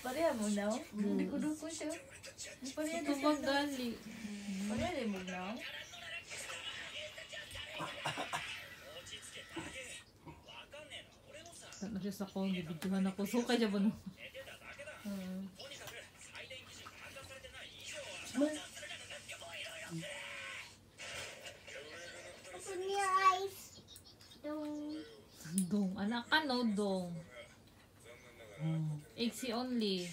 Pareha mo now? Hindi ko duko siya. Pareha din siya. gali? Pareha din mo now? Ano siya sa kong bibidyohan ako. Suka siya ba no? Hmm. Open your eyes. Don't. Dong. Anak ka no, dong. Mm. the only.